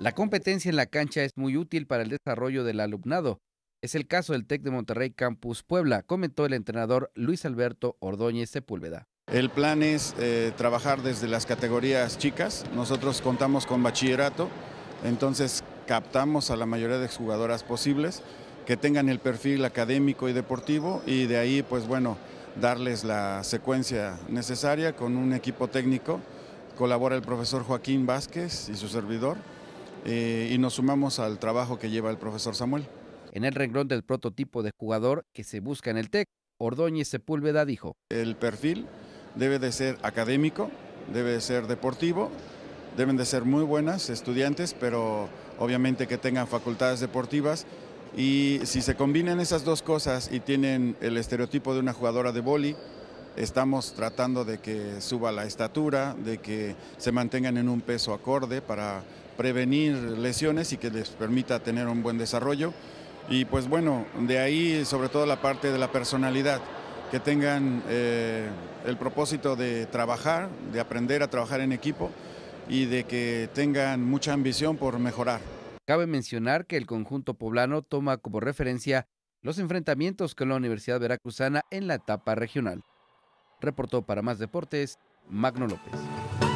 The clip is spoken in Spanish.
La competencia en la cancha es muy útil para el desarrollo del alumnado. Es el caso del TEC de Monterrey Campus Puebla, comentó el entrenador Luis Alberto Ordóñez Sepúlveda. El plan es eh, trabajar desde las categorías chicas. Nosotros contamos con bachillerato, entonces captamos a la mayoría de jugadoras posibles que tengan el perfil académico y deportivo y de ahí, pues bueno, darles la secuencia necesaria con un equipo técnico. Colabora el profesor Joaquín Vázquez y su servidor eh, y nos sumamos al trabajo que lleva el profesor Samuel. En el renglón del prototipo de jugador que se busca en el TEC, Ordóñez Sepúlveda dijo. El perfil debe de ser académico, debe de ser deportivo, deben de ser muy buenas estudiantes, pero obviamente que tengan facultades deportivas y si se combinan esas dos cosas y tienen el estereotipo de una jugadora de boli, estamos tratando de que suba la estatura, de que se mantengan en un peso acorde para prevenir lesiones y que les permita tener un buen desarrollo. Y pues bueno, de ahí sobre todo la parte de la personalidad, que tengan eh, el propósito de trabajar, de aprender a trabajar en equipo y de que tengan mucha ambición por mejorar. Cabe mencionar que el conjunto poblano toma como referencia los enfrentamientos con la Universidad Veracruzana en la etapa regional. Reportó para Más Deportes, Magno López.